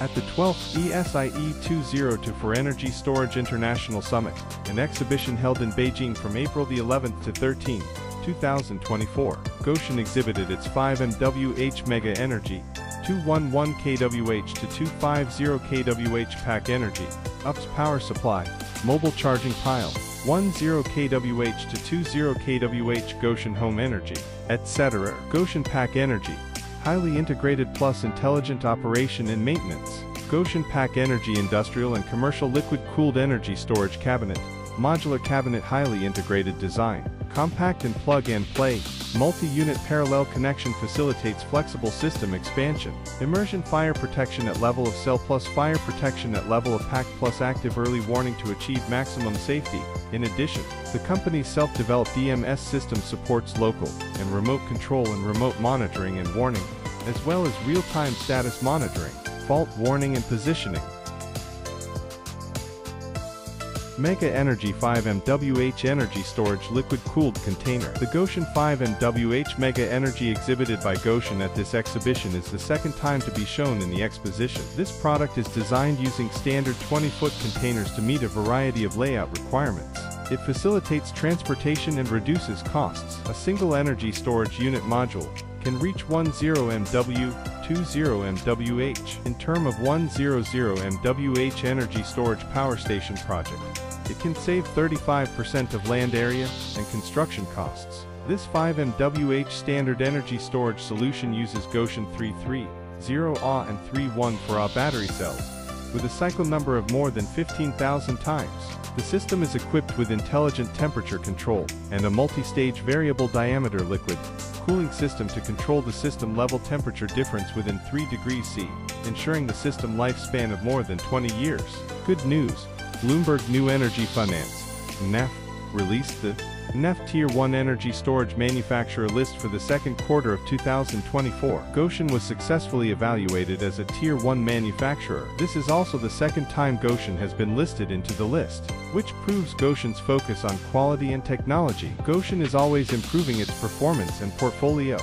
at the 12th E ESIE 20 for Energy Storage International Summit, an exhibition held in Beijing from April the 11th to 13th, 2024. Gotion exhibited its 5MWH Mega Energy, 211 kWh to 250 kWh pack energy, UPS power supply, mobile charging pile, 10 kWh to 20 kWh Gotion home energy, etc. Gotion pack energy, highly integrated plus intelligent operation and maintenance. Gotion Pack Energy Industrial and Commercial Liquid Cooled Energy Storage Cabinet, Modular Cabinet Highly Integrated Design, Compact and Plug and Play, Multi-Unit Parallel Connection Facilitates Flexible System Expansion, Immersion Fire Protection at level of cell plus Fire Protection at level of pack plus Active Early Warning to achieve maximum safety. In addition, the company's self-developed EMS system supports local and remote control and remote monitoring and warning, as well as real-time status monitoring, fault warning and positioning. Mega Energy 5MWH Energy Storage Liquid Cooled Container. The Gotion 5MWH Mega Energy exhibited by Gotion at this exhibition is the second time to be shown in the exposition. This product is designed using standard 20-foot containers to meet a variety of layout requirements. It facilitates transportation and reduces costs. A single energy storage unit module can reach 10 MW, 20 MWH in term of 100 MWH energy storage power station project. It can save 35% of land area and construction costs. This 5 MWH standard energy storage solution uses Gotion 3.3, 0 AH and 3.1 for AH battery cells, with a cycle number of more than 15,000 times. The system is equipped with intelligent temperature control and a multi-stage variable diameter liquid cooling system to control the system level temperature difference within 3 degrees C, ensuring the system lifespan of more than 20 years. Good news, Bloomberg New Energy Finance, NEF, released the NEF Tier 1 Energy Storage Manufacturer list for the second quarter of 2024. Gotion was successfully evaluated as a Tier 1 manufacturer. This is also the second time Gotion has been listed into the list, which proves Gotion's focus on quality and technology. Gotion is always improving its performance and portfolio.